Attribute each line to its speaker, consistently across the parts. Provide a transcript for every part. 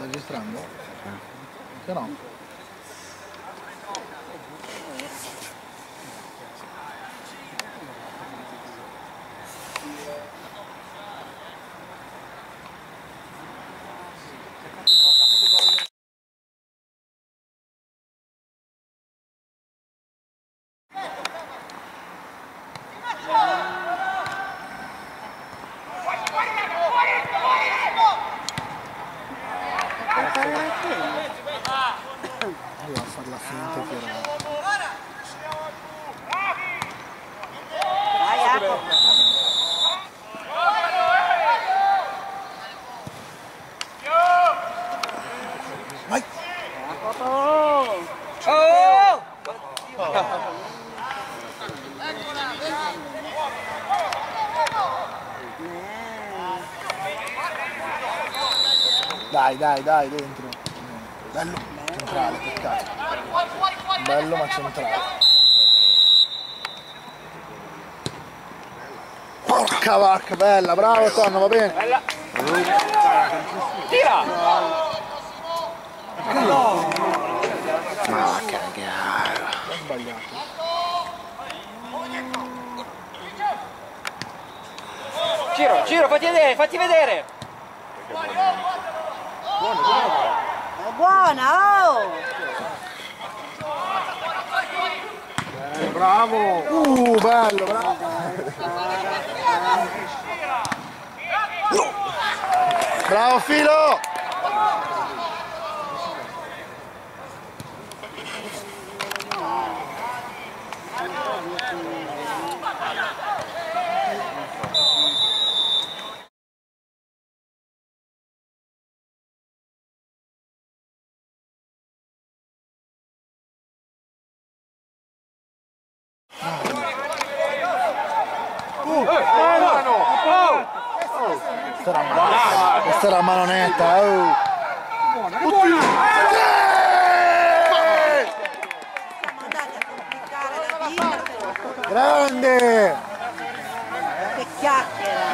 Speaker 1: Sta registrando? Che no? Allora a fare la finta che era...
Speaker 2: Vai Jacopo.
Speaker 1: Vai!
Speaker 2: Oh!
Speaker 1: Dai, dai, dai, dentro. Bello, centrale, peccato. Bello ma centrale. Porca vacca, bella, bravo Tonno, va bene.
Speaker 2: Tira!
Speaker 1: Ma cagare. Ho sbagliato.
Speaker 2: Giro, giro, fatti vedere, fatti vedere!
Speaker 3: È buona, oh!
Speaker 1: Eh, bravo! Uh, bello, bravo! Bravo Filo! Questa era, mano- questa era manonetta, oh!
Speaker 3: Siamo andati a complicare la vita,
Speaker 1: Grande!
Speaker 3: che chiacchiera!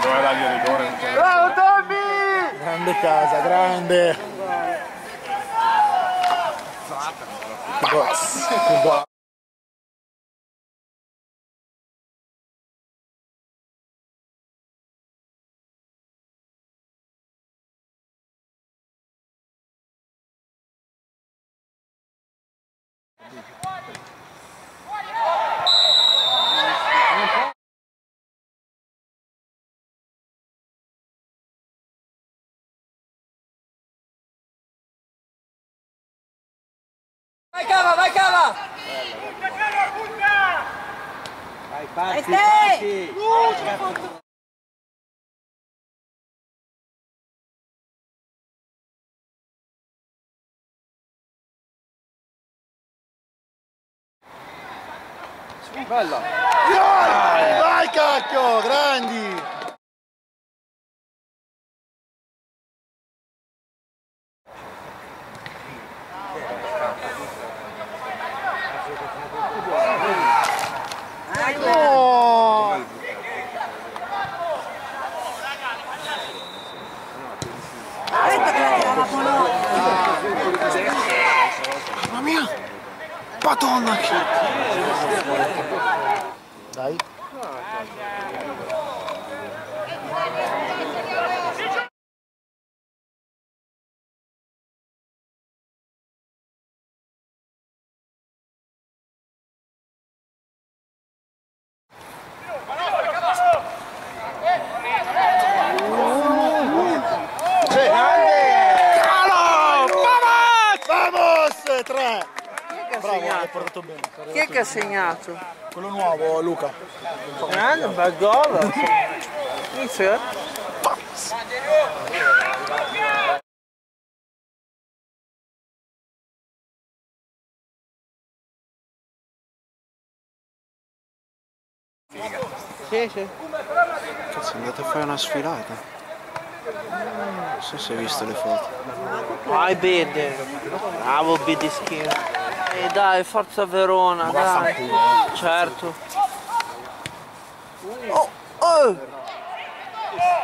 Speaker 4: Dove dargli il rigore?
Speaker 1: Bravo Tommy! Grande casa, grande! Gol.
Speaker 2: Vai cava, vai cava!
Speaker 3: E te!
Speaker 2: Bella!
Speaker 1: Gol! Vai cacchio, grandi! No!
Speaker 3: Aspetta che la tirava Bologna!
Speaker 1: Mamma mia! Падал нафиг. Дай. Tre! Bravo, hai portato bene. hai
Speaker 5: Chi è che ha segnato?
Speaker 1: Quello nuovo, Luca.
Speaker 5: Grande, un bel gol. Inizia. Sì, sì.
Speaker 6: Cazzo, andate a fare una sfilata. Non so se hai visto le foto.
Speaker 5: Vai Bede. Bravo Bedeschino. E dai, forza Verona, dai. Certo. Oh, oh!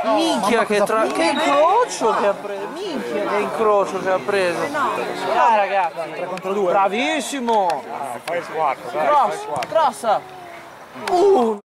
Speaker 5: Minchia che, tra... che incrocio che ha preso. Minchia che incrocio che ha preso. Dai ragazzi.
Speaker 1: 3 contro 2.
Speaker 5: Bravissimo.
Speaker 4: Fai squadra, dai, fai
Speaker 5: Cross,
Speaker 4: squadra.
Speaker 5: cross. Uh.